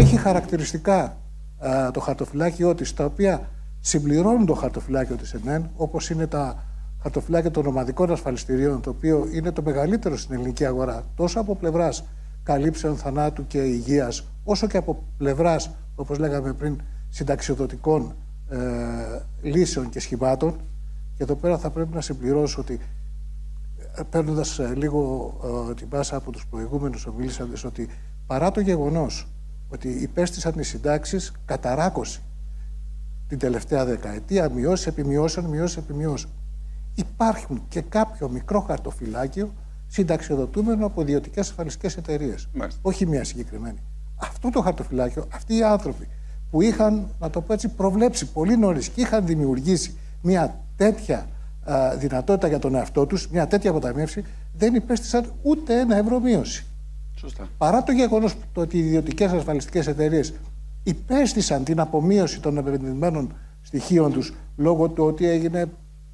έχει χαρακτηριστικά το χαρτοφυλάκιό της, τα οποία συμπληρώνουν το χαρτοφυλάκιο της ΕΝΕΝ, όπως είναι τα χαρτοφυλάκια των ομαδικών ασφαλιστηρίων, το οποίο είναι το μεγαλύτερο στην ελληνική αγορά, τόσο από πλευράς καλύψεων θανάτου και υγείας, όσο και από πλευράς, όπως λέγαμε πριν, συνταξιοδοτικών ε, λύσεων και σχημάτων. Και εδώ πέρα θα πρέπει να συμπληρώσω ότι ε, παίρνοντας ε, λίγο ε, την πάσα από τους προηγούμενους ομίλησαντες ότι παρά το γεγονός ότι υπέστησαν οι συντάξεις καταράκωση την τελευταία δεκαετία, μειώσει επιμειώσεων, μειώσει επιμειώσεων. Υπάρχουν και κάποιο μικρό χαρτοφυλάκιο συνταξιοδοτούμενο από ιδιωτικές ασφαλιστικές εταιρείες. Όχι μία συγκεκριμένη. Αυτό το χαρτοφυλάκιο, αυτοί οι άνθρωποι που είχαν, να το πω έτσι, προβλέψει πολύ νωρίς και είχαν δημιουργήσει μια τέτοια α, δυνατότητα για τον εαυτό τους, μια τέτοια αποταμίευση, δεν υπέστησαν ούτε ένα ευρώ μείωση. Σωστά. Παρά το γεγονός ότι οι ιδιωτικές ασφαλιστικές εταιρείες υπέστησαν την απομείωση των επενδυμένων στοιχείων τους λόγω του ότι έγινε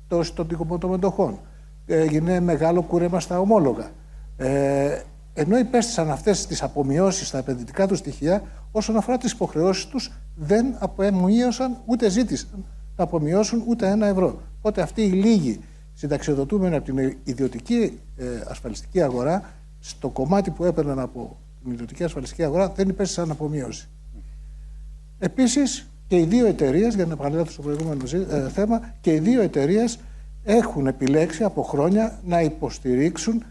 πτώση των τυχοπών μετοχών. Έγινε μεγάλο κούρεμα στα ομόλογα. Ε, ενώ υπέστησαν αυτές τις απομειώσεις στα επενδυτικά τους στοιχεία, όσον αφορά τις υποχρεώσεις τους, δεν απομείωσαν ούτε ζήτησαν να απομειώσουν ούτε ένα ευρώ. Οπότε αυτοί οι λίγοι συνταξιοδοτούμενοι από την ιδιωτική ε, ασφαλιστική αγορά, στο κομμάτι που έπαιρναν από την ιδιωτική ασφαλιστική αγορά, δεν υπέστησαν απομείωση. Επίσης, και οι δύο εταιρείες, για να επανέλθω στο προηγούμενο ε, θέμα, και οι δύο εταιρείες έχουν επιλέξει από χρόνια να υποστηρίξουν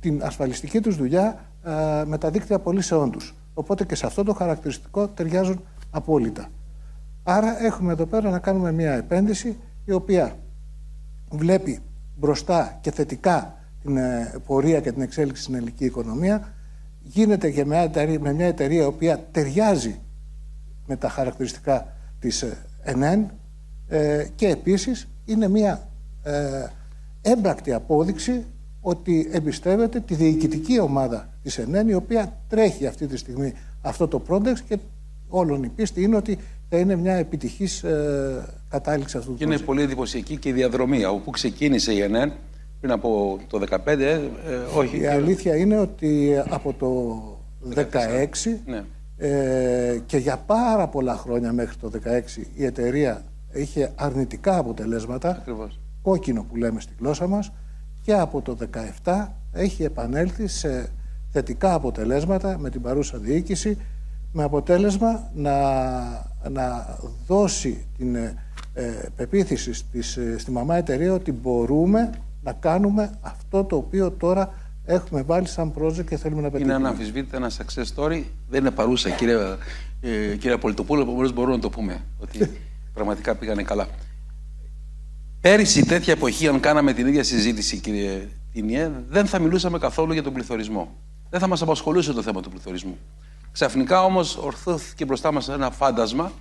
την ασφαλιστική τους δουλειά ε, με τα δίκτυα πωλήσεών τους. Οπότε και σε αυτό το χαρακτηριστικό ταιριάζουν απόλυτα. Άρα έχουμε εδώ πέρα να κάνουμε μια επένδυση η οποία βλέπει μπροστά και θετικά την ε, πορεία και την εξέλιξη στην ελληνική οικονομία. Γίνεται και με, με μια εταιρεία η οποία ταιριάζει με τα χαρακτηριστικά της ε, ΕΝΕΝ και επίσης είναι μια έμπρακτη απόδειξη ότι εμπιστεύεται τη διοικητική ομάδα της ΕΝΕΝ η οποία τρέχει αυτή τη στιγμή αυτό το project και όλων η πίστη είναι ότι θα είναι μια επιτυχής ε, κατάληξη αυτού του Και είναι πολύ εντυπωσιακή και η διαδρομή. Από πού ξεκίνησε η ΕΝΕΝ πριν από το 2015, ε, ε, όχι. Η αλήθεια είναι ότι από το 2016 ναι. ε, και για πάρα πολλά χρόνια μέχρι το 2016 η εταιρεία είχε αρνητικά αποτελέσματα. Ακριβώς. Κόκκινο που λέμε στη γλώσσα μας και από το 2017 έχει επανέλθει σε θετικά αποτελέσματα με την παρούσα διοίκηση με αποτέλεσμα να, να δώσει την ε, πεποίθηση στις, ε, στη μαμά εταιρεία ότι μπορούμε να κάνουμε αυτό το οποίο τώρα έχουμε βάλει σαν project και θέλουμε να πετύχουμε. Είναι αναμφισβήτητα ένα success story. Δεν είναι παρούσα κύριε, ε, κύριε Πολιτοπούλου, επομένως μπορούμε να το πούμε ότι πραγματικά πήγανε καλά. Πέρυσι, τέτοια εποχή, αν κάναμε την ίδια συζήτηση, κύριε Τινιέ, δεν θα μιλούσαμε καθόλου για τον πληθωρισμό. Δεν θα μας απασχολούσε το θέμα του πληθωρισμού. Ξαφνικά όμως ορθώθηκε μπροστά μας ένα φάντασμα,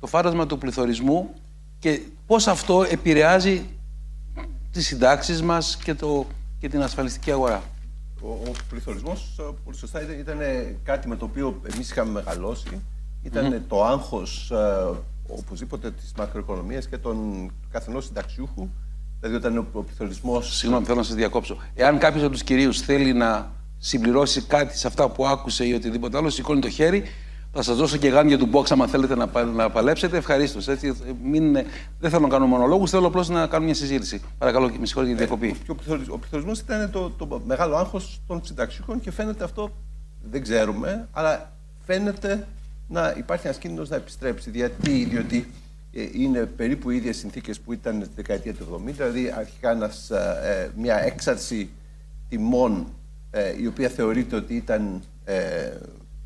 το φάντασμα του πληθωρισμού και πώς αυτό επηρεάζει τις συντάξεις μας και, και την ασφαλιστική αγορά. Ο, ο πληθωρισμός, πολύ σωστά, ήταν, κάτι με το οποίο εμείς είχαμε μεγαλώσει. Ήταν το άγχος ε, οπωσδήποτε της μακροοικονομίας και των καθενός συνταξιούχου. Δηλαδή, όταν ο πληθωρισμό. Συγγνώμη, θέλω να σας διακόψω. Εάν κάποιος από τους κυρίους θέλει να συμπληρώσει κάτι σε αυτά που άκουσε ή οτιδήποτε άλλο, σηκώνει το χέρι. Θα σας δώσω και γάνια του box, άμα θέλετε να, να παλέψετε. Ευχαρίστως. Δεν θέλω να κάνω μονολόγους, θέλω απλώς να κάνω μια συζήτηση. Παρακαλώ, με συγχωρείτε για τη διακοπή. Ε, ο πληθωρισμός ήταν το, το μεγάλο άγχος των συνταξιούχων και φαίνεται αυτό, δεν ξέρουμε, αλλά φαίνεται να υπάρχει ένας κίνδυνος να επιστρέψει. Γιατί, διότι ε, είναι περίπου οι ίδιες συνθήκες που ήταν στη δεκαετία του 70, δηλαδή αρχικά ένας, ε, ε, μια έξαρση τιμών η οποία θεωρείται ότι ήταν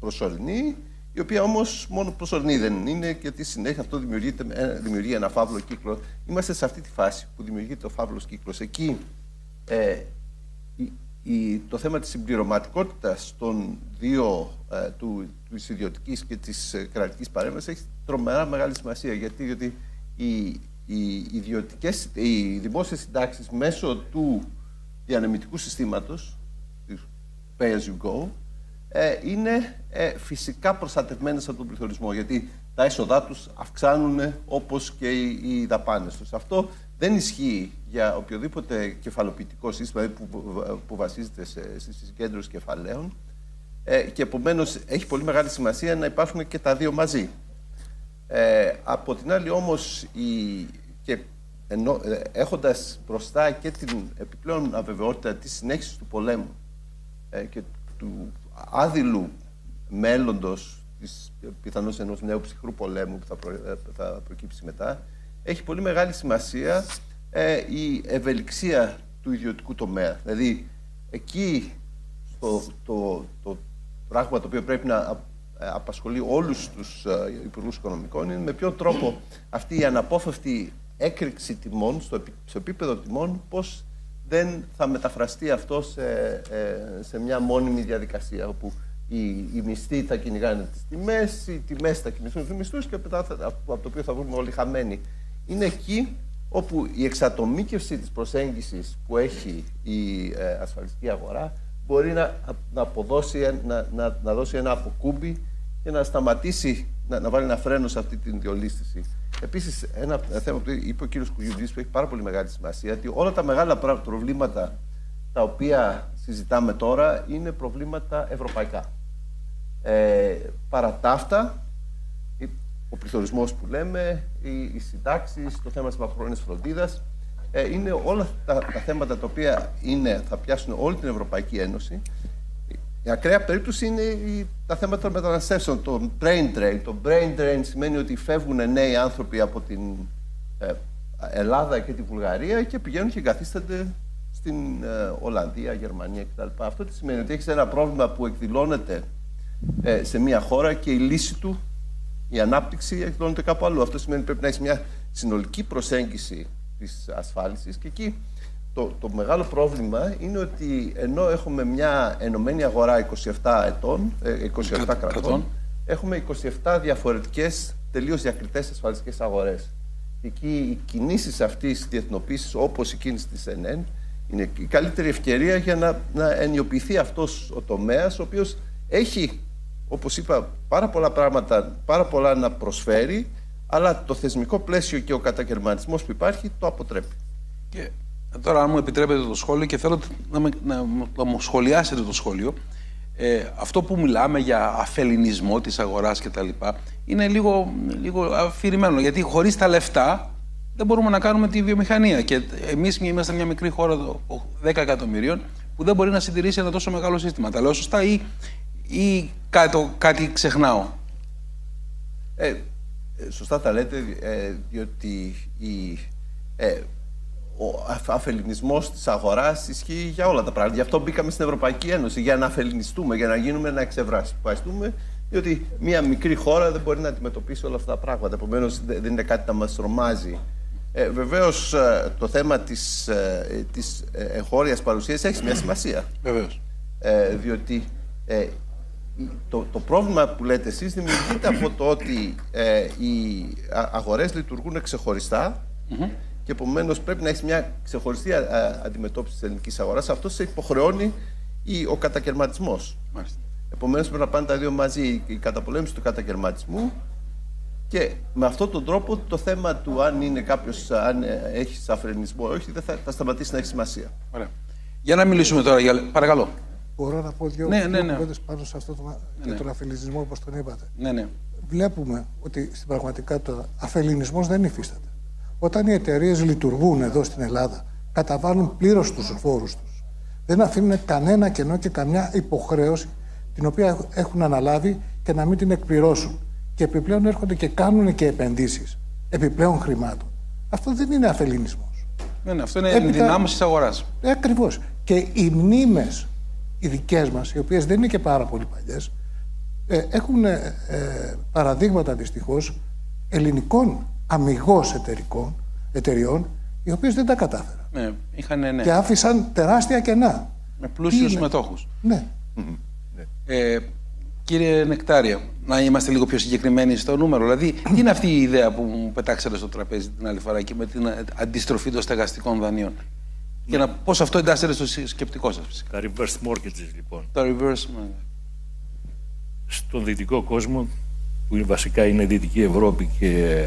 προσωρινή, η οποία όμως μόνο προσωρινή δεν είναι, γιατί συνέχεια αυτό δημιουργεί ένα φαύλο κύκλο. Είμαστε σε αυτή τη φάση που δημιουργείται ο φαύλος κύκλος. Εκεί η, το θέμα της συμπληρωματικότητας των δύο, ε, του, της ιδιωτικής και της ε, κρατικής παρέμβασης έχει τρομερά μεγάλη σημασία. Γιατί, γιατί οι, οι, ιδιωτικές, οι δημόσιες συντάξεις μέσω του διανεμητικού συστήματος, pay as you go, ε, είναι ε, φυσικά προστατευμένες από τον πληθωρισμό. Γιατί τα έσοδά τους αυξάνουν όπως και οι, οι δαπάνες τους. Αυτό δεν ισχύει για οποιοδήποτε κεφαλοποιητικό σύστημα δηλαδή που, που βασίζεται σε, στη συγκέντρωση κεφαλαίων. ε, και επομένως έχει πολύ μεγάλη σημασία να υπάρχουν και τα δύο μαζί. Ε, από την άλλη όμως, η, και ενώ, ε, έχοντας μπροστά και την επιπλέον αβεβαιότητα της συνέχισης του πολέμου ε, και του άδειλου μέλλοντος της πιθανώς ενός νέου ψυχρού πολέμου που θα, ε, θα προκύψει μετά, έχει πολύ μεγάλη σημασία ε, η ευελιξία του ιδιωτικού τομέα. Δηλαδή, εκεί στο, το, το πράγμα το οποίο πρέπει να απασχολεί όλους τους υπουργούς οικονομικών είναι με ποιο τρόπο αυτή η αναπόφευκτη έκρηξη τιμών, στο, επίπεδο τιμών, πώς δεν θα μεταφραστεί αυτό σε, ε, σε μια μόνιμη διαδικασία, όπου οι, οι μισθοί θα κυνηγάνε τις τιμές, οι τιμές θα κινηθούν στους μισθούς και από το οποίο θα βρούμε όλοι χαμένοι. Είναι εκεί όπου η εξατομίκευση της προσέγγισης που έχει η ε, ασφαλιστική αγορά μπορεί να, να, αποδώσει, να, να, να δώσει ένα αποκούμπι και να σταματήσει, να, να βάλει ένα φρένο σε αυτή την διολίστηση. Επίσης, ένα θέμα που είπε ο κύριος Κουγιουντή που έχει πάρα πολύ μεγάλη σημασία, ότι όλα τα μεγάλα προβλήματα τα οποία συζητάμε τώρα είναι προβλήματα ευρωπαϊκά. Ε, παρά τα αυτά, ο πληθωρισμός που λέμε, οι, οι συντάξεις, το θέμα της μακροχρόνιας φροντίδας, ε, είναι όλα τα, τα θέματα τα οποία είναι, θα πιάσουν όλη την Ευρωπαϊκή Ένωση η ακραία περίπτωση είναι τα θέματα των μεταναστεύσεων, το brain drain. Το brain drain σημαίνει ότι φεύγουν νέοι άνθρωποι από την ε, Ελλάδα και τη Βουλγαρία και πηγαίνουν και εγκαθίστανται στην ε, Ολλανδία, Γερμανία κτλ. Αυτό τι σημαίνει ότι έχεις ένα πρόβλημα που εκδηλώνεται ε, σε μια χώρα και η λύση του, η ανάπτυξη εκδηλώνεται κάπου αλλού. Αυτό σημαίνει ότι πρέπει να έχεις μια συνολική προσέγγιση της ασφάλισης και εκεί το, το μεγάλο πρόβλημα είναι ότι ενώ έχουμε μια ενωμένη αγορά 27 ετών, 27 ε, κρατών, έχουμε 27 διαφορετικές τελείως διακριτές ασφαλιστικές αγορές. Εκεί οι κινήσεις αυτής της διεθνοποίησης, όπως η κίνηση της ΕΝΕΝ, είναι η καλύτερη ευκαιρία για να, να ενιοποιηθεί αυτός ο τομέας, ο οποίος έχει, όπως είπα, πάρα πολλά πράγματα, πάρα πολλά να προσφέρει, αλλά το θεσμικό πλαίσιο και ο κατακαιρματισμός που υπάρχει το αποτρέπει. Και Τώρα, αν μου επιτρέπετε το σχόλιο και θέλω να, με, να, να μου σχολιάσετε το σχόλιο, ε, αυτό που μιλάμε για αφελινισμό της αγοράς και τα λοιπά, είναι λίγο, λίγο αφηρημένο, γιατί χωρίς τα λεφτά δεν μπορούμε να κάνουμε τη βιομηχανία. Και εμείς είμαστε μια μικρή χώρα 10 εκατομμυρίων που δεν μπορεί να συντηρήσει ένα τόσο μεγάλο σύστημα. Τα λέω σωστά ή, ή κάτι, κάτι ξεχνάω; Ε, σωστά τα λέτε, ε, διότι η, ε, ο αφελινισμός της αγοράς ισχύει για όλα τα πράγματα. Γι' αυτό μπήκαμε στην Ευρωπαϊκή Ένωση, για να αφελινιστούμε, για να γίνουμε να εξευράσουμε. Διότι μια μικρή χώρα δεν μπορεί να αντιμετωπίσει όλα αυτά τα πράγματα. Επομένως, δεν είναι κάτι που μας τρομάζει. Ε, Βεβαίως, ε, το θέμα της της ε, ε, εγχώριας παρουσίας έχει μια σημασία. Βεβαίως. Ε, διότι ε, το, το πρόβλημα που λέτε εσείς δημιουργείται από το ότι ε, οι αγορές λειτουργούν ξεχωριστά και επομένως πρέπει να έχεις μια ξεχωριστή αντιμετώπιση της ελληνικής αγοράς. Αυτό σε υποχρεώνει ο κατακαιρματισμός. Επομένως πρέπει να πάνε τα δύο μαζί, η καταπολέμηση του κατακαιρματισμού και με αυτόν τον τρόπο το θέμα του αν είναι κάποιος, αν ε, έχει σαφρενισμό ή όχι, δεν θα, θα σταματήσει να έχει σημασία. Ωραία. Για να μιλήσουμε τώρα, για... παρακαλώ. Μπορώ να πω δύο ναι, ναι, ναι. πάνω σε αυτό το, ναι, τον αφελινισμό, όπως τον είπατε. Ναι, ναι. Βλέπουμε ότι στην πραγματικότητα αφελινισμός δεν υφίσταται. Όταν οι εταιρείες λειτουργούν εδώ στην Ελλάδα, καταβάλουν πλήρως τους φόρους τους. Δεν αφήνουν κανένα κενό και καμιά υποχρέωση την οποία έχουν αναλάβει και να μην την εκπληρώσουν. Και επιπλέον έρχονται και κάνουν και επενδύσεις επιπλέον χρημάτων. Αυτό δεν είναι αφελινισμό. Ναι, ναι, αυτό είναι Έπειτα... δυνάμωση της αγοράς. Ε, Ακριβώς. Και οι μνήμες, οι δικές μας, οι οποίες δεν είναι και πάρα πολύ παλιές, ε, έχουν ε, παραδείγματα δυστυχώς ελληνικών αμυγός εταιρικών εταιριών, οι οποίες δεν τα κατάφεραν. Ναι, είχαν, ναι. Και άφησαν τεράστια κενά. Με πλούσιους μετόχου. Ναι. Ε, κύριε Νεκτάρια, να είμαστε λίγο πιο συγκεκριμένοι στο νούμερο. Δηλαδή, τι είναι αυτή η ιδέα που μου πετάξατε στο τραπέζι την άλλη φορά και με την αντιστροφή των στεγαστικών δανείων; Και να, πώς αυτό εντάσσεται στο σκεπτικό σας φυσικά; Τα reverse mortgages λοιπόν. Τα reverse Στον δυτικό κόσμο, που βασικά είναι η Δυτική Ευρώπη και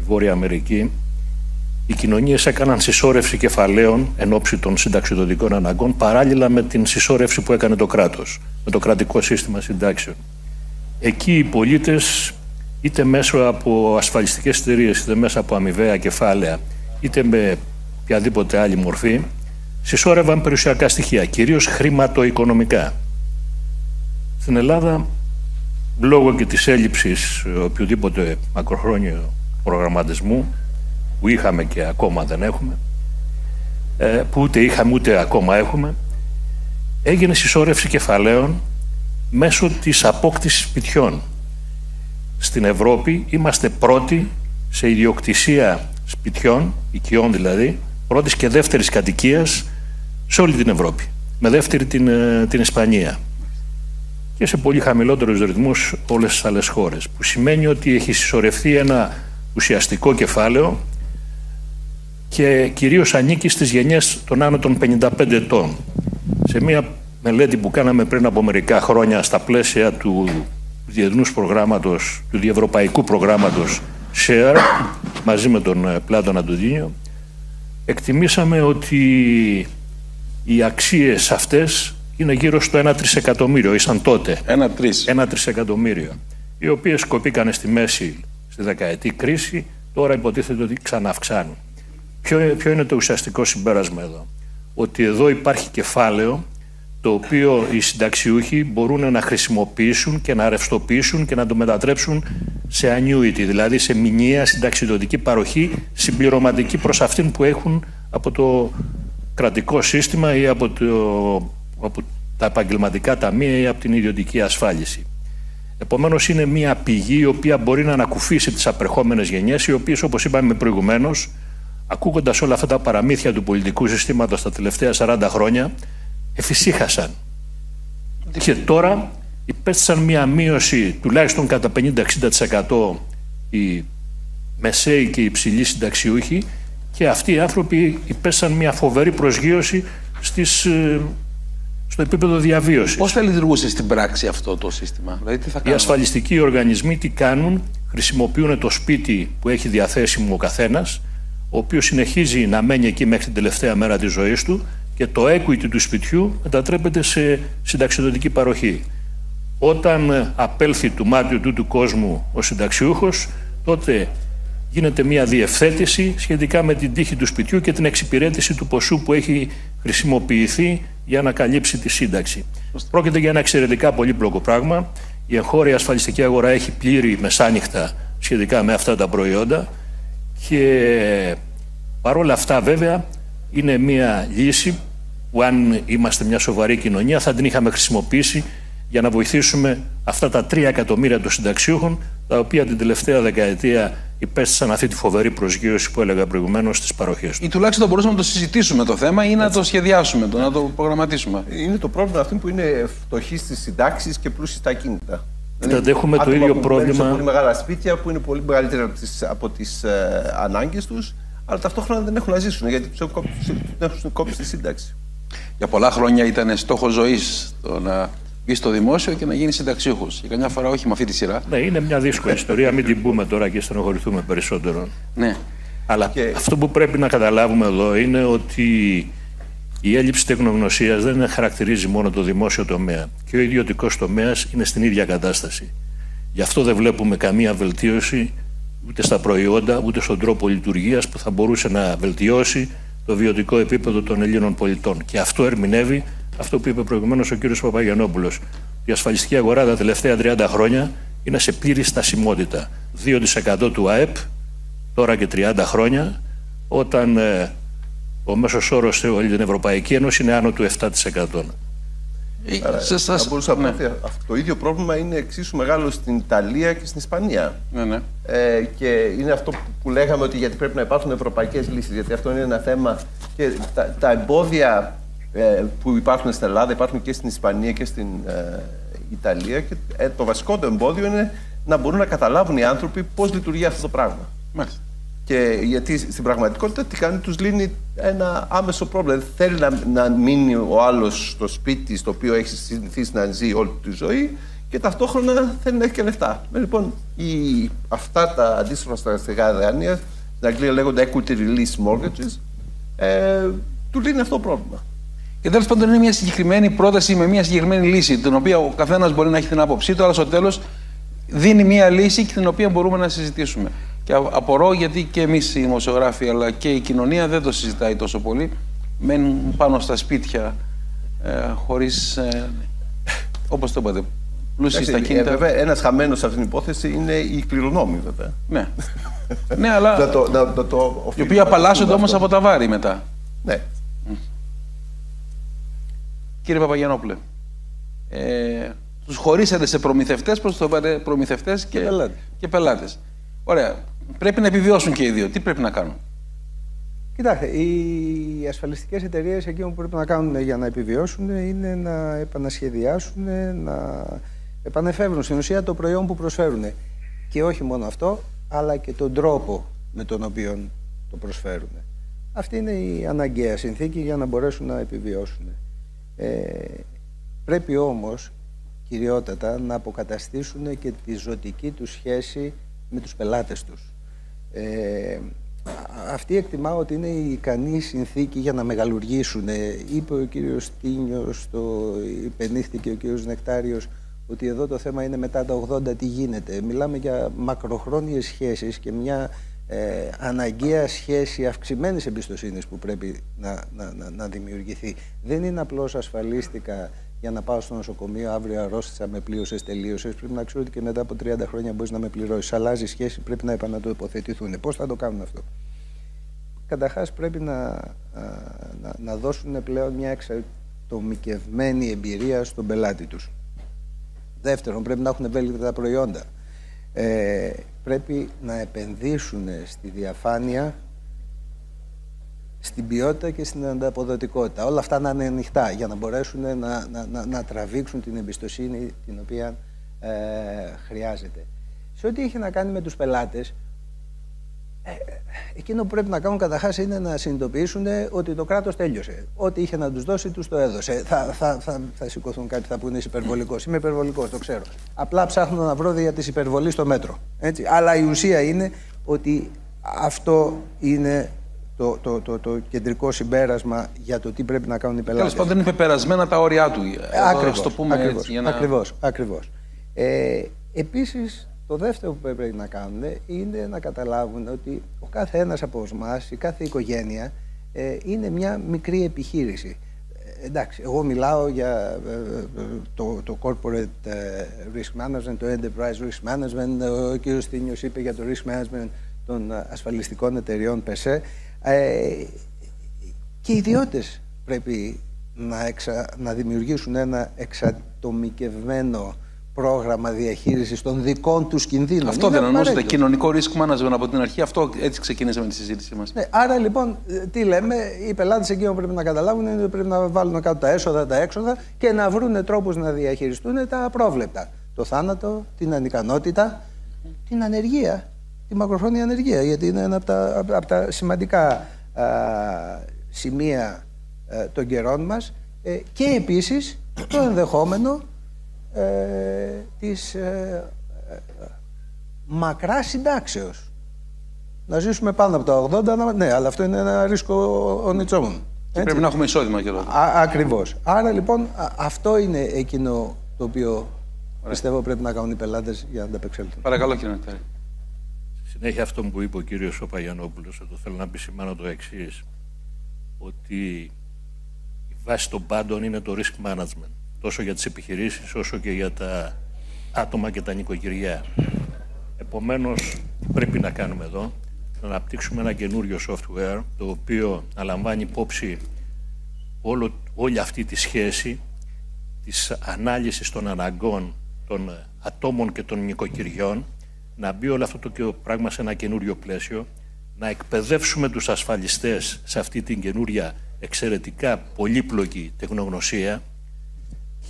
η Βόρεια Αμερική, οι κοινωνίες έκαναν συσσόρευση κεφαλαίων εν ώψη των συνταξιδοτικών αναγκών παράλληλα με την συσσόρευση που έκανε το κράτος, με το κρατικό σύστημα συντάξεων. Εκεί οι πολίτες, είτε μέσω από ασφαλιστικές εταιρείες, είτε μέσα από αμοιβαία κεφάλαια, είτε με οποιαδήποτε άλλη μορφή, συσσόρευαν περιουσιακά στοιχεία, κυρίως χρηματοοικονομικά. Στην Ελλάδα, λόγω και της έλλειψης οποιοδήποτε μακροχρόνιο προγραμματισμού, που είχαμε και ακόμα δεν έχουμε, ε, που ούτε είχαμε ούτε ακόμα έχουμε, έγινε συσσόρευση κεφαλαίων μέσω της απόκτησης σπιτιών. Στην Ευρώπη είμαστε πρώτοι σε ιδιοκτησία σπιτιών, οικειών δηλαδή, πρώτης και δεύτερης κατοικίας σε όλη την Ευρώπη. Με δεύτερη την, ε, την Ισπανία. Και σε πολύ χαμηλότερους ρυθμούς όλες τις άλλες χώρες. Που σημαίνει ότι έχει συσσωρευτεί ένα ουσιαστικό κεφάλαιο και κυρίως ανήκει στις γενιές των άνω των 55 ετών. Σε μια μελέτη που κάναμε πριν από μερικά χρόνια στα πλαίσια του διεθνούς προγράμματος, του διευρωπαϊκού προγράμματος SHARE, μαζί με τον ε, Πλάτων Αντουδίνιο, εκτιμήσαμε ότι οι αξίες αυτές είναι γύρω στο 1 τρισεκατομμύριο, ήσαν τότε. Ένα τρεις. Ένα τρισεκατομμύριο. Οι οποίες σκοπήκαν στη μέση στη δεκαετή κρίση, τώρα υποτίθεται ότι ξαναυξάνουν. Ποιο, ποιο είναι το ουσιαστικό συμπέρασμα εδώ; Ότι εδώ υπάρχει κεφάλαιο το οποίο οι συνταξιούχοι μπορούν να χρησιμοποιήσουν και να ρευστοποιήσουν και να το μετατρέψουν σε annuity, δηλαδή σε μηνιαία συνταξιδοτική παροχή συμπληρωματική προς αυτήν που έχουν από το κρατικό σύστημα ή από, το, από τα επαγγελματικά ταμεία ή από την ιδιωτική ασφάλιση. Επομένως, είναι μια πηγή η οποία μπορεί να ανακουφίσει τις απερχόμενες γενιές, οι οποίες, όπως είπαμε προηγουμένως, ακούγοντας όλα αυτά τα παραμύθια του πολιτικού συστήματος τα τελευταία 40 χρόνια, εφησύχασαν. Και τώρα υπέστησαν μια μείωση τουλάχιστον κατά 50-60% οι μεσαίοι και οι υψηλοί συνταξιούχοι και αυτοί οι άνθρωποι υπέστησαν μια φοβερή προσγείωση στις, ε, στο επίπεδο διαβίωσης. Πώς θα λειτουργούσε στην πράξη αυτό το σύστημα, δηλαδή τι θα Οι κάνουμε; ασφαλιστικοί οργανισμοί τι κάνουν, χρησιμοποιούν το σπίτι που έχει διαθέσιμο ο καθένας, ο οποίος συνεχίζει να μένει εκεί μέχρι την τελευταία μέρα της ζωής του και το equity του σπιτιού μετατρέπεται σε συνταξιδοτική παροχή. Όταν ε, απέλθει του μάτιου του του κόσμου ο συνταξιούχος, τότε γίνεται μια διευθέτηση σχετικά με την τύχη του σπιτιού και την εξυπηρέτηση του ποσού που έχει χρησιμοποιηθεί για να καλύψει τη σύνταξη. Πρόκειται για ένα εξαιρετικά πολύπλοκο πράγμα. Η εγχώρια ασφαλιστική αγορά έχει πλήρη μεσάνυχτα σχετικά με αυτά τα προϊόντα και παρόλα αυτά βέβαια είναι μια λύση που αν είμαστε μια σοβαρή κοινωνία θα την είχαμε χρησιμοποιήσει για να βοηθήσουμε αυτά τα 3 εκατομμύρια των συνταξιούχων τα οποία την τελευταία δεκαετία υπέστησαν αυτή τη φοβερή προσγείωση που έλεγα προηγουμένως στις παροχές του. Ή τουλάχιστον μπορούσαμε να το συζητήσουμε το θέμα ή να το σχεδιάσουμε, το, να το προγραμματίσουμε. Είναι το πρόβλημα αυτήν που είναι φτωχοί στις συντάξεις και πλούσιοι στα κίνητα. Κοιτάτε, έχουμε το άτομα ίδιο που πρόβλημα- μένουν Σε πολύ μεγάλα σπίτια που είναι πολύ μεγαλύτερα από τις, από τις ε, ανάγκες τους, αλλά ταυτόχρονα δεν έχουν να ζήσουν γιατί τους έχουν κόψει, τους έχουν κόψει τη σύνταξη. Για πολλά χρόνια ήταν στόχος ζωής το να βγει στο δημόσιο και να γίνει συνταξιούχος. Και καμιά φορά όχι με αυτή τη σειρά. Ναι, είναι μια δύσκολη ιστορία, μην την πούμε τώρα και στενοχωρηθούμε περισσότερο. Ναι. Αλλά Και- αυτό που πρέπει να καταλάβουμε εδώ είναι ότι η έλλειψη τεχνογνωσίας δεν χαρακτηρίζει μόνο το δημόσιο τομέα. Και ο ιδιωτικός τομέας είναι στην ίδια κατάσταση. Γι' αυτό δεν βλέπουμε καμία βελτίωση ούτε στα προϊόντα, ούτε στον τρόπο λειτουργίας που θα μπορούσε να βελτιώσει το βιωτικό επίπεδο των Ελλήνων πολιτών. Και αυτό ερμηνεύει αυτό που είπε προηγουμένως ο κύριος Παπαγιανόπουλος. Η ασφαλιστική αγορά τα τελευταία 30 χρόνια είναι σε πλήρη στασιμότητα. 2% του ΑΕΠ τώρα και 30 χρόνια, όταν ε, ο μέσος όρος σε όλη την Ευρωπαϊκή Ένωση είναι άνω του 7%. Ε, σε Θα εσάς- μπορούσα να ναι. πω ότι αυτό το ίδιο πρόβλημα είναι εξίσου μεγάλο στην Ιταλία και στην Ισπανία. ναι, ναι. Ε, και είναι αυτό που, που λέγαμε ότι γιατί πρέπει να υπάρχουν ευρωπαϊκές λύσεις, γιατί αυτό είναι ένα θέμα και τα, τα εμπόδια ε, που υπάρχουν στην Ελλάδα υπάρχουν και στην Ισπανία και στην ε, Ιταλία και ε, το βασικό το εμπόδιο είναι να μπορούν να καταλάβουν οι άνθρωποι πώς λειτουργεί αυτό το πράγμα. Μάλιστα. Και γιατί στην πραγματικότητα τι κάνει, τους λύνει ένα άμεσο πρόβλημα. Δεν θέλει να, να μείνει ο άλλος στο σπίτι στο οποίο έχει συνηθίσει να ζει όλη τη ζωή και ταυτόχρονα θέλει να έχει και λεφτά. Ε, λοιπόν, η, αυτά τα αντίστροφα στρατηγικά δάνεια στην Αγγλία λέγονται equity release mortgages, ε, του λύνει αυτό το πρόβλημα. Και τέλος πάντων είναι μια συγκεκριμένη πρόταση με μια συγκεκριμένη λύση, την οποία ο καθένας μπορεί να έχει την άποψή του, αλλά στο τέλος δίνει μια λύση την οποία μπορούμε να συζητήσουμε. Και απορώ γιατί και εμείς οι δημοσιογράφοι αλλά και η κοινωνία δεν το συζητάει τόσο πολύ. Μένουν πάνω στα σπίτια ε, χωρίς. Ε, Όπως το είπατε, πλούσιοι στα Ε, κίνητα. βέβαια, ένας χαμένος σε αυτήν την υπόθεση είναι οι κληρονόμοι, βέβαια. ναι. ναι, αλλά. να το, να, να το οι οφείλουμε οποίοι να απαλλάσσονται πούμε όμως αυτό. από τα βάρη μετά. Ναι. Κύριε Παπαγιανόπουλε, ε, τους χωρίσατε σε προμηθευτές, προς το είπατε προμηθευτές και, πελάτες. και πελάτες. Ωραία. Πρέπει να επιβιώσουν και οι δύο. Τι πρέπει να κάνουν; Κοιτάξτε, οι ασφαλιστικές εταιρείες εκείνο που πρέπει να κάνουν για να επιβιώσουν είναι να επανασχεδιάσουν, να επανεφεύρουν στην ουσία το προϊόν που προσφέρουν. Και όχι μόνο αυτό, αλλά και τον τρόπο με τον οποίο το προσφέρουν. Αυτή είναι η αναγκαία συνθήκη για να μπορέσουν να επιβιώσουν. Ε, πρέπει όμως, κυριότατα, να αποκαταστήσουν και τη ζωτική τους σχέση με τους πελάτες τους. Ε, α- αυτή εκτιμάω ότι είναι η ικανή συνθήκη για να μεγαλουργήσουν. Ε, είπε ο κύριος Τίνιος, το υπενήχθηκε ο κύριος Νεκτάριος, ότι εδώ το θέμα είναι μετά τα 80 τι γίνεται. Μιλάμε για μακροχρόνιες σχέσεις και μια ε, αναγκαία σχέση αυξημένης εμπιστοσύνης που πρέπει να, να, να, να δημιουργηθεί. Δεν είναι απλώς ασφαλίστηκα για να πάω στο νοσοκομείο, αύριο αρρώστησα, με πλήρωσες, τελείωσες. Πρέπει να ξέρω ότι και μετά από 30 χρόνια μπορείς να με πληρώσεις. Αλλάζει η σχέση, πρέπει να επανατοποθετηθούν. Πώς θα το κάνουν αυτό; Καταρχάς, πρέπει να, α, να, να δώσουν πλέον μια εξατομικευμένη εμπειρία στον πελάτη τους. Δεύτερον, πρέπει να έχουν ευέλικτα προϊόντα. Ε, πρέπει να επενδύσουν στη διαφάνεια στην ποιότητα και στην ανταποδοτικότητα. Όλα αυτά να είναι ανοιχτά για να μπορέσουν να, να, να, να τραβήξουν την εμπιστοσύνη την οποία ε, χρειάζεται. Σε ό,τι έχει να κάνει με τους πελάτες, ε, εκείνο που πρέπει να κάνουν καταρχάς είναι να συνειδητοποιήσουν ότι το κράτος τέλειωσε. Ό,τι είχε να τους δώσει, τους το έδωσε. Θα, θα, θα, θα σηκωθούν κάτι, θα πούνε είσαι υπερβολικός. Είμαι υπερβολικός, το ξέρω. Απλά ψάχνω να βρω για της υπερβολής στο μέτρο. Έτσι. Αλλά η ουσία είναι ότι αυτό είναι το, το, το, το κεντρικό συμπέρασμα για το τι πρέπει να κάνουν οι Τέλος πελάτες. πάντων, είναι πεπερασμένα τα όρια του. Εδώ, Ακριβώς, ας το πούμε ακριβώς, έτσι. Για να... ακριβώς, ακριβώς. Ε, επίσης, το δεύτερο που πρέπει να κάνουν είναι να καταλάβουν ότι ο κάθε ένας από εμάς, η κάθε οικογένεια, ε, είναι μια μικρή επιχείρηση. Ε, εντάξει, εγώ μιλάω για ε, ε, το, το corporate ε, risk management, το enterprise risk management, ο κ. Στίνιος είπε για το risk management των ε, ασφαλιστικών εταιριών ΠΕΣΕ. Ε, και οι ιδιώτες πρέπει να, εξα... να δημιουργήσουν ένα εξατομικευμένο πρόγραμμα διαχείρισης των δικών τους κινδύνων. Αυτό Είναι δεν εννοούσατε. απαραίτητο. Κοινωνικό risk management από την αρχή. Αυτό έτσι ξεκινήσαμε τη συζήτησή μας. Ναι, άρα λοιπόν, ε, τι λέμε, οι πελάτες εκείνο που πρέπει να καταλάβουν είναι ότι πρέπει να βάλουν κάτω τα έσοδα, τα έξοδα και να βρουν τρόπους να διαχειριστούν τα απρόβλεπτα. Το θάνατο, την ανικανότητα, την ανεργία, τη μακροχρόνια ανεργία, γιατί είναι ένα από τα, απ' από τα σημαντικά α, σημεία ε, των καιρών μας ε, και επίσης το ενδεχόμενο ε, της ε, ε, μακράς συντάξεως. Να ζήσουμε πάνω από τα 80, να- ναι, αλλά αυτό είναι ένα ρίσκο on its own. Έτσι. Πρέπει να έχουμε εισόδημα και εδώ. Α, ακριβώς. Άρα λοιπόν α- αυτό είναι εκείνο το οποίο πιστεύω πρέπει να κάνουν οι πελάτες για να ανταπεξέλθουν. Παρακαλώ, κύριε Νεκτάρη. Συνέχεια αυτό που είπε ο κύριος ο Παγιανόπουλος, εδώ θέλω να επισημάνω το εξής ότι η βάση των πάντων είναι το risk management, τόσο για τις επιχειρήσεις όσο και για τα άτομα και τα νοικοκυριά. Επομένως, τι πρέπει να κάνουμε εδώ, να αναπτύξουμε ένα καινούριο software, το οποίο να λαμβάνει υπόψη όλο, όλη αυτή τη σχέση της ανάλυσης των αναγκών των ατόμων και των νοικοκυριών, να μπει όλο αυτό το και- πράγμα σε ένα καινούριο πλαίσιο, να εκπαιδεύσουμε τους ασφαλιστές σε αυτή την καινούρια εξαιρετικά πολύπλοκη τεχνογνωσία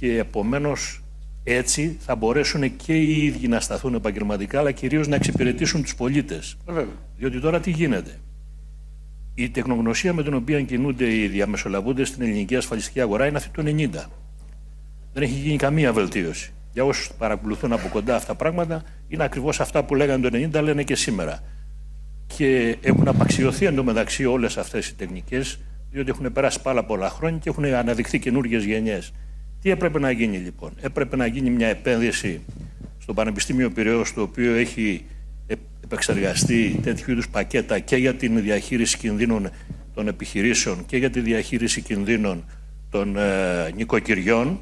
και επομένως έτσι θα μπορέσουν και οι ίδιοι να σταθούν επαγγελματικά αλλά κυρίως να εξυπηρετήσουν τους πολίτες. Ε, Βέβαια. Διότι τώρα τι γίνεται; Η τεχνογνωσία με την οποία κινούνται οι διαμεσολαβούντες στην ελληνική ασφαλιστική αγορά είναι αυτή του 90. Δεν έχει γίνει καμία βελτίωση. Για όσους παρακολουθούν από κοντά αυτά τα πράγματα, είναι ακριβώς αυτά που λέγανε το 90, λένε και σήμερα. και έχουν απαξιωθεί εντωμεταξύ όλες αυτές οι τεχνικές διότι έχουν περάσει πάρα πολλά χρόνια και έχουν αναδειχθεί καινούργιες γενιές. Τι έπρεπε να γίνει λοιπόν; Έπρεπε να γίνει μια επένδυση στο Πανεπιστήμιο Πυραιός το οποίο έχει επεξεργαστεί τέτοιου είδους πακέτα και για την διαχείριση κινδύνων των επιχειρήσεων και για τη διαχείριση κινδύνων των ε, νοικοκυριών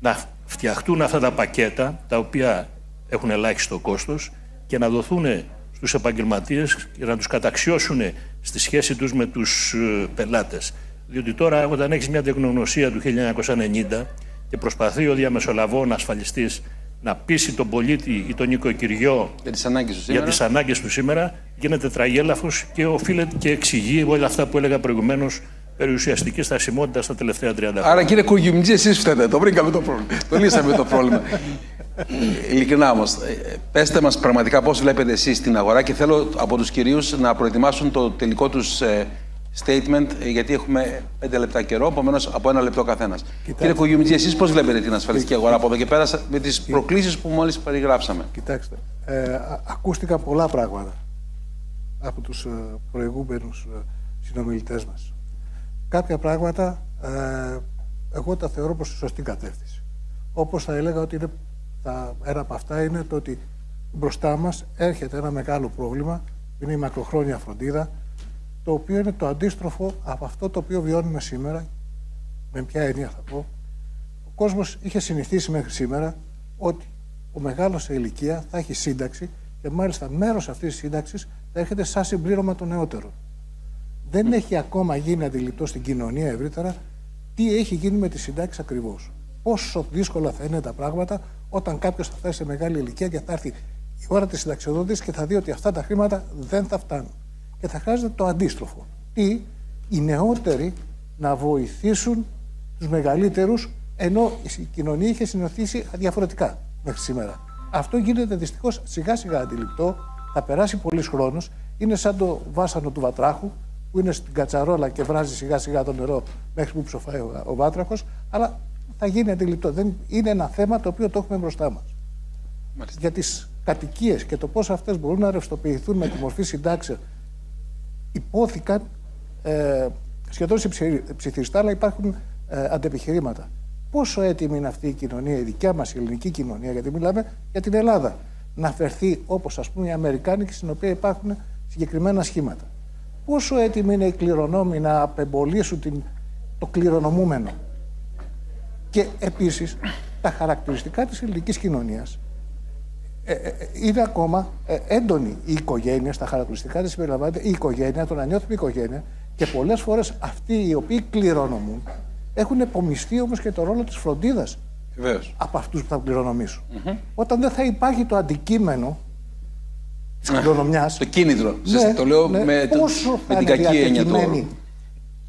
να φτιαχτούν αυτά τα πακέτα τα οποία έχουν ελάχιστο κόστος και να δοθούν στους επαγγελματίες και να τους καταξιώσουν στη σχέση τους με τους ε, πελάτες. Διότι τώρα όταν έχεις μια τεχνογνωσία του 1990 και προσπαθεί ο διαμεσολαβών ασφαλιστής να πείσει τον πολίτη ή τον νοικοκυριό για τις ανάγκες του σήμερα, για τις ανάγκες του σήμερα γίνεται τραγέλαφος και οφείλεται και εξηγεί όλα αυτά που έλεγα προηγουμένως περιουσιαστική στασιμότητα στα τελευταία 30 χρόνια. Άρα κύριε Κουγιουμτζή, εσείς φταίτε. Το βρήκαμε το πρόβλημα. το λύσαμε το πρόβλημα. Ειλικρινά όμως, πέστε μας πραγματικά πώς βλέπετε εσείς την αγορά και θέλω από τους κυρίους να προετοιμάσουν το τελικό τους ε, statement, ε, γιατί έχουμε πέντε λεπτά καιρό, επομένως από ένα λεπτό καθένας. Κύριε Κογιουμιτζή, εσείς πώς βλέπετε την ασφαλιστική αγορά από εδώ και πέρα με τις προκλήσεις που μόλις περιγράψαμε; Κοιτάξτε, ε, ακούστηκαν πολλά πράγματα από τους ε, προηγούμενους ε, συνομιλητές μας. Κάποια πράγματα ε, εγώ τα θεωρώ προς τη σωστή κατεύθυνση. Όπως θα έλεγα ότι είναι, θα, ένα από αυτά είναι το ότι μπροστά μας έρχεται ένα μεγάλο πρόβλημα, είναι η μακροχρόνια φροντίδα, το οποίο είναι το αντίστροφο από αυτό το οποίο βιώνουμε σήμερα. Με ποια έννοια θα πω. Ο κόσμος είχε συνηθίσει μέχρι σήμερα ότι ο μεγάλος σε ηλικία θα έχει σύνταξη και μάλιστα μέρος αυτής της σύνταξης θα έρχεται σαν συμπλήρωμα των νεότερων. Δεν έχει ακόμα γίνει αντιληπτό στην κοινωνία ευρύτερα τι έχει γίνει με τη συντάξη ακριβώς. Πόσο δύσκολα θα είναι τα πράγματα όταν κάποιος θα φτάσει σε μεγάλη ηλικία και θα έρθει η ώρα της συνταξιοδότησης και θα δει ότι αυτά τα χρήματα δεν θα φτάνουν και θα χρειάζεται το αντίστροφο. Τι, οι νεότεροι να βοηθήσουν τους μεγαλύτερους ενώ η κοινωνία είχε συνοθήσει διαφορετικά μέχρι σήμερα. Αυτό γίνεται δυστυχώς σιγά σιγά αντιληπτό, θα περάσει πολλή χρόνος. Είναι σαν το βάσανο του βατράχου που είναι στην κατσαρόλα και βράζει σιγά σιγά το νερό μέχρι που ψοφάει ο, ο βάτραχος, αλλά θα γίνει αντιληπτό. Δεν, είναι ένα θέμα το οποίο το έχουμε μπροστά μας. Για τις κατοικίες και το πώς αυτές μπορούν να ρευστοποιηθούν με τη μορφή συντάξεων υπόθηκαν ε, σχεδόν ψιθυριστά, αλλά υπάρχουν ε, αντεπιχειρήματα. Πόσο έτοιμη είναι αυτή η κοινωνία, η δικιά μας η ελληνική κοινωνία, γιατί μιλάμε για την Ελλάδα, να φερθεί όπως ας πούμε η Αμερικάνικη, στην οποία υπάρχουν συγκεκριμένα σχήματα. Πόσο έτοιμοι είναι οι κληρονόμοι να απεμπολίσουν την, το κληρονομούμενο. Και επίσης τα χαρακτηριστικά της ελληνικής κοινωνίας ε, ε, είναι ακόμα ε, έντονη η οικογένεια στα χαρακτηριστικά τη συμπεριλαμβάνεται η οικογένεια, το να νιώθουμε οικογένεια και πολλές φορές αυτοί οι οποίοι κληρονομούν έχουν επομιστεί όμως και το ρόλο της φροντίδας από αυτούς που θα κληρονομήσουν. Όταν δεν θα υπάρχει το αντικείμενο της κληρονομιάς. Το κίνητρο. Ναι, το λέω ναι, με, το, με την κακή έννοια του.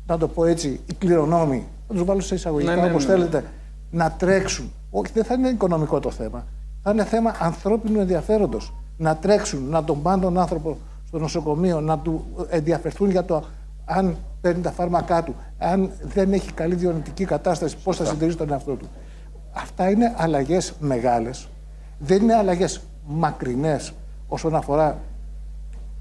Να το πω έτσι, οι κληρονόμοι, να τους βάλω σε εισαγωγικά ναι, ναι όπως ναι. θέλετε, να τρέξουν. Όχι, δεν θα είναι οικονομικό το θέμα θα είναι θέμα ανθρώπινου ενδιαφέροντος. Να τρέξουν, να τον πάνε τον άνθρωπο στο νοσοκομείο, να του ενδιαφερθούν για το αν παίρνει τα φάρμακά του, αν δεν έχει καλή διονυτική κατάσταση, πώς θα συντηρήσει τον εαυτό του. Αυτά είναι αλλαγές μεγάλες. Δεν είναι αλλαγές μακρινές όσον αφορά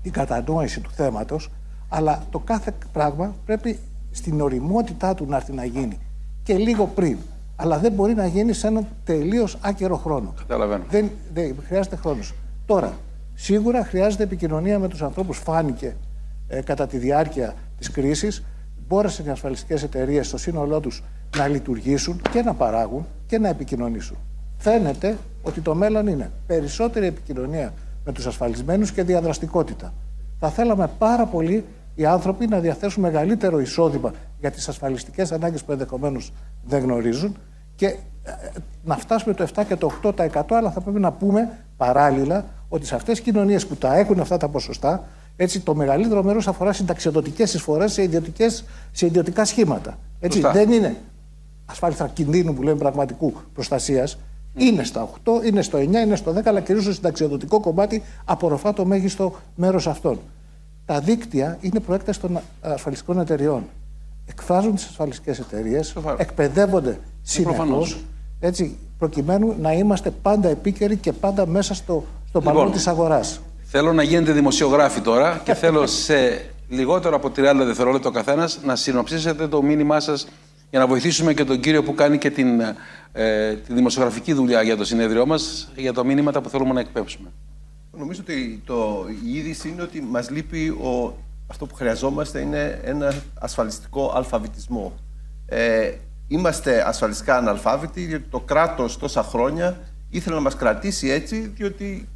την κατανόηση του θέματος, αλλά το κάθε πράγμα πρέπει στην οριμότητά του να έρθει να γίνει και λίγο πριν αλλά δεν μπορεί να γίνει σε έναν τελείως άκερο χρόνο. Καταλαβαίνω. Δεν, δεν χρειάζεται χρόνος. Τώρα, σίγουρα χρειάζεται επικοινωνία με τους ανθρώπους. Φάνηκε ε, κατά τη διάρκεια της κρίσης. Μπόρεσαν οι ασφαλιστικές εταιρείες στο σύνολό τους να λειτουργήσουν και να παράγουν και να επικοινωνήσουν. Φαίνεται ότι το μέλλον είναι περισσότερη επικοινωνία με τους ασφαλισμένους και διαδραστικότητα. Θα θέλαμε πάρα πολύ οι άνθρωποι να διαθέσουν μεγαλύτερο εισόδημα για τις ασφαλιστικές ανάγκες που ενδεχομένως δεν γνωρίζουν και ε, να φτάσουμε το 7 και το 8% αλλά θα πρέπει να πούμε παράλληλα ότι σε αυτές τις κοινωνίες που τα έχουν αυτά τα ποσοστά έτσι, το μεγαλύτερο μέρος αφορά συνταξιοδοτικές εισφορές σε, σε ιδιωτικά σχήματα. Έτσι, δεν είναι ασφάλιστα κινδύνου που λέμε πραγματικού προστασίας. Είναι στα 8, είναι στο 9, είναι στο 10, αλλά κυρίως στο συνταξιοδοτικό κομμάτι απορροφά το μέγιστο μέρος αυτών. Τα δίκτυα είναι προέκταση των ασφαλιστικών εταιριών. Εκφράζουν τις ασφαλιστικές εταιρείες, εκπαιδεύονται συνεχώς, έτσι, προκειμένου να είμαστε πάντα επίκαιροι και πάντα μέσα στο, στο λοιπόν, της αγοράς. Θέλω να γίνετε δημοσιογράφοι τώρα και θέλω σε λιγότερο από 30 δευτερόλεπτα ο καθένας να συνοψίσετε το μήνυμά σας για να βοηθήσουμε και τον κύριο που κάνει και την, ε, τη δημοσιογραφική δουλειά για το συνέδριό μας για τα μήνυματα που θέλουμε να εκπέμψουμε. Νομίζω ότι το, η είδηση είναι ότι μας λείπει ο, αυτό που χρειαζόμαστε είναι ένα ασφαλιστικό αλφαβητισμό. Ε, είμαστε ασφαλιστικά αναλφάβητοι, διότι το κράτος τόσα χρόνια ήθελε να μας κρατήσει έτσι, διότι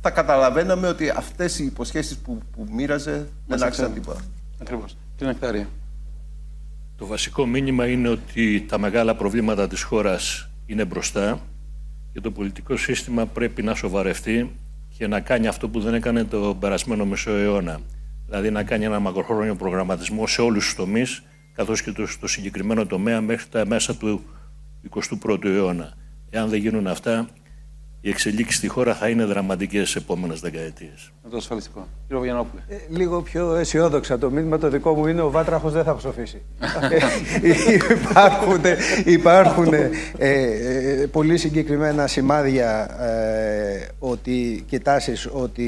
θα καταλαβαίναμε ότι αυτές οι υποσχέσεις που, που μοίραζε δεν άξιζαν τίποτα. Ακριβώς. Κύριε Νεκτάρια. Το βασικό μήνυμα είναι ότι τα μεγάλα προβλήματα της χώρας είναι μπροστά και το πολιτικό σύστημα πρέπει να σοβαρευτεί και να κάνει αυτό που δεν έκανε το περασμένο μισό αιώνα. Δηλαδή να κάνει ένα μακροχρόνιο προγραμματισμό σε όλους τους τομείς καθώς και το, στο συγκεκριμένο τομέα μέχρι τα μέσα του 21ου αιώνα. Εάν δεν γίνουν αυτά, οι εξελίξεις στη χώρα θα είναι δραματικές στι επόμενες δεκαετίες. Με το ασφαλιστικό. Κύριε Βαγιανόπουλε. Ε, λίγο πιο αισιόδοξα το μήνυμα το δικό μου είναι ο Βάτραχος δεν θα ψοφήσει. υπάρχουν υπάρχουν ε, ε, πολύ συγκεκριμένα σημάδια ε, ότι, και τάσεις ότι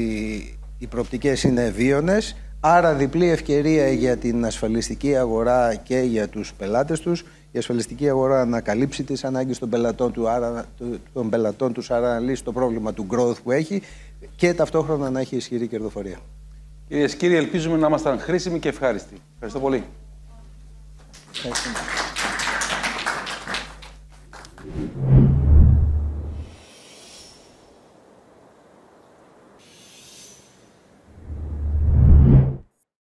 οι προοπτικές είναι βίωνες. Άρα διπλή ευκαιρία για την ασφαλιστική αγορά και για τους πελάτες τους. Η ασφαλιστική αγορά να καλύψει τις ανάγκες των πελατών, του, άρα, των πελατών τους, άρα να λύσει το πρόβλημα του growth που έχει και ταυτόχρονα να έχει ισχυρή κερδοφορία. Κυρίες και κύριοι, ελπίζουμε να ήμασταν χρήσιμοι και ευχάριστοι. Ευχαριστώ πολύ.